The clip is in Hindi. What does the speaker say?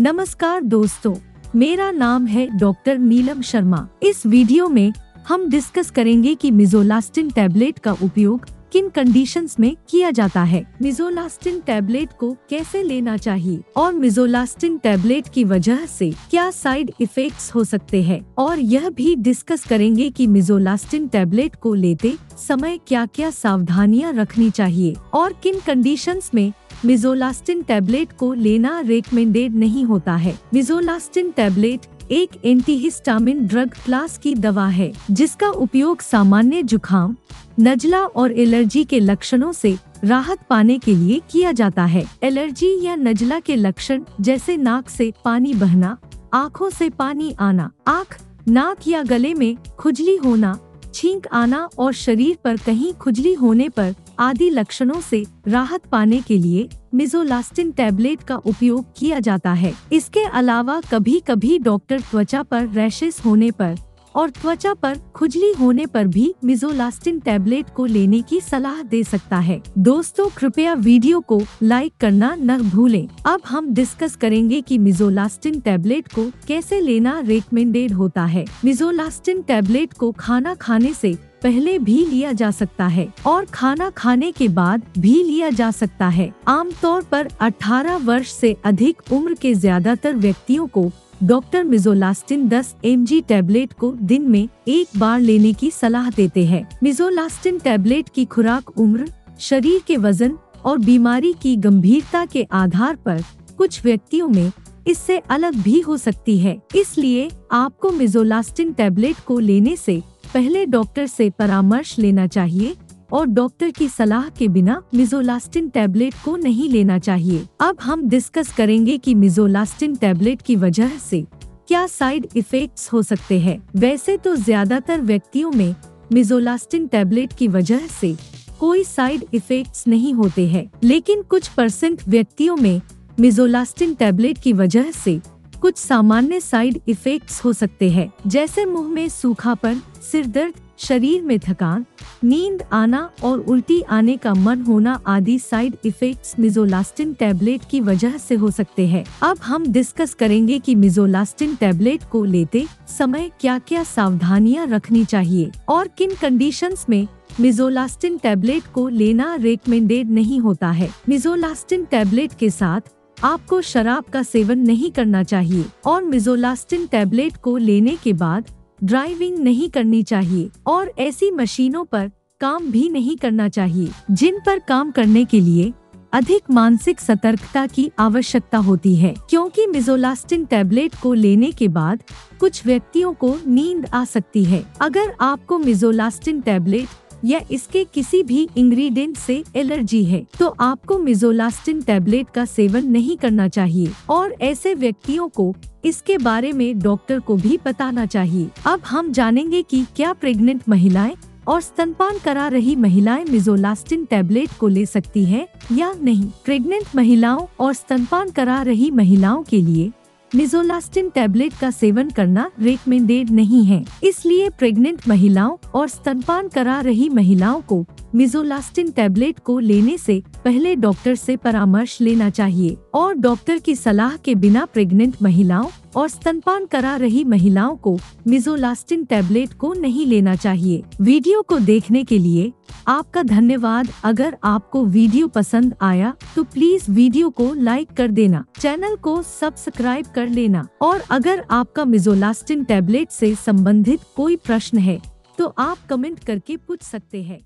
नमस्कार दोस्तों, मेरा नाम है डॉक्टर नीलम शर्मा। इस वीडियो में हम डिस्कस करेंगे कि मिजोलास्टिन टैबलेट का उपयोग किन कंडीशंस में किया जाता है। मिजोलास्टिन टैबलेट को कैसे लेना चाहिए और मिजोलास्टिन टैबलेट की वजह से क्या साइड इफेक्ट्स हो सकते हैं। और यह भी डिस्कस करेंगे कि मिजोलास्टिन टैबलेट को लेते समय क्या क्या सावधानियाँ रखनी चाहिए और किन कंडीशंस में मिजोलास्टिन टैबलेट को लेना रेकमेंडेड नहीं होता है। मिजोलास्टिन टैबलेट एक एंटीहिस्टामिन ड्रग क्लास की दवा है, जिसका उपयोग सामान्य जुखाम, नजला और एलर्जी के लक्षणों से राहत पाने के लिए किया जाता है। एलर्जी या नजला के लक्षण जैसे नाक से पानी बहना, आँखों से पानी आना, आँख, नाक या गले में खुजली होना छींक आना और शरीर पर कहीं खुजली होने पर आदि लक्षणों से राहत पाने के लिए मिजोलास्टिन टैबलेट का उपयोग किया जाता है। इसके अलावा कभी कभी डॉक्टर त्वचा पर रैशेस होने पर और त्वचा पर खुजली होने पर भी मिजोलास्टिन टैबलेट को लेने की सलाह दे सकता है। दोस्तों, कृपया वीडियो को लाइक करना न भूलें। अब हम डिस्कस करेंगे कि मिजोलास्टिन टैबलेट को कैसे लेना रेकमेंडेड होता है। मिजोलास्टिन टैबलेट को खाना खाने से पहले भी लिया जा सकता है और खाना खाने के बाद भी लिया जा सकता है। आमतौर पर 18 वर्ष से अधिक उम्र के ज़्यादातर व्यक्तियों को डॉक्टर मिजोलास्टिन 10 एम टैबलेट को दिन में एक बार लेने की सलाह देते हैं। मिजोलास्टिन टैबलेट की खुराक उम्र, शरीर के वज़न और बीमारी की गंभीरता के आधार पर कुछ व्यक्तियों में इससे अलग भी हो सकती है। इसलिए आपको मिजोलास्टिन टैबलेट को लेने से पहले डॉक्टर से परामर्श लेना चाहिए और डॉक्टर की सलाह के बिना मिजोलास्टिन टैबलेट को नहीं लेना चाहिए। अब हम डिस्कस करेंगे कि मिजोलास्टिन टैबलेट की वजह से क्या साइड इफेक्ट्स हो सकते हैं। वैसे तो ज़्यादातर व्यक्तियों में मिजोलास्टिन टैबलेट की वजह से कोई साइड इफेक्ट्स नहीं होते हैं। लेकिन कुछ परसेंट व्यक्तियों में मिजोलास्टिन टैबलेट की वजह से कुछ सामान्य साइड इफेक्ट्स हो सकते हैं, जैसे मुँह में सूखापन, सिर दर्द, शरीर में थकान, नींद आना और उल्टी आने का मन होना आदि साइड इफेक्ट्स मिजोलास्टिन टैबलेट की वजह से हो सकते हैं। अब हम डिस्कस करेंगे कि मिजोलास्टिन टैबलेट को लेते समय क्या क्या सावधानियाँ रखनी चाहिए और किन कंडीशंस में मिजोलास्टिन टैबलेट को लेना रेकमेंडेड नहीं होता है। मिजोलास्टिन टैबलेट के साथ आपको शराब का सेवन नहीं करना चाहिए और मिजोलास्टिन टैबलेट को लेने के बाद ड्राइविंग नहीं करनी चाहिए और ऐसी मशीनों पर काम भी नहीं करना चाहिए, जिन पर काम करने के लिए अधिक मानसिक सतर्कता की आवश्यकता होती है। क्योंकि मिजोलास्टिन टैबलेट को लेने के बाद कुछ व्यक्तियों को नींद आ सकती है। अगर आपको मिजोलास्टिन टैबलेट या इसके किसी भी इंग्रेडिएंट से एलर्जी है तो आपको मिजोलास्टिन टैबलेट का सेवन नहीं करना चाहिए। और ऐसे व्यक्तियों को इसके बारे में डॉक्टर को भी बताना चाहिए। अब हम जानेंगे कि क्या प्रेग्नेंट महिलाएँ और स्तनपान करा रही महिलाएँ मिजोलास्टिन टैबलेट को ले सकती है या नहीं। प्रेग्नेंट महिलाओं और स्तनपान करा रही महिलाओं के लिए मिजोलास्टिन टैबलेट का सेवन करना रेकमेंडेड नहीं है। इसलिए प्रेग्नेंट महिलाओं और स्तनपान करा रही महिलाओं को मिजोलास्टिन टैबलेट को लेने से पहले डॉक्टर से परामर्श लेना चाहिए। और डॉक्टर की सलाह के बिना प्रेग्नेंट महिलाओं और स्तनपान करा रही महिलाओं को मिजोलास्टिन टैबलेट को नहीं लेना चाहिए। वीडियो को देखने के लिए आपका धन्यवाद। अगर आपको वीडियो पसंद आया तो प्लीज़ वीडियो को लाइक कर देना, चैनल को सब्सक्राइब कर लेना। और अगर आपका मिजोलास्टिन टैबलेट से संबंधित कोई प्रश्न है तो आप कमेंट करके पूछ सकते हैं।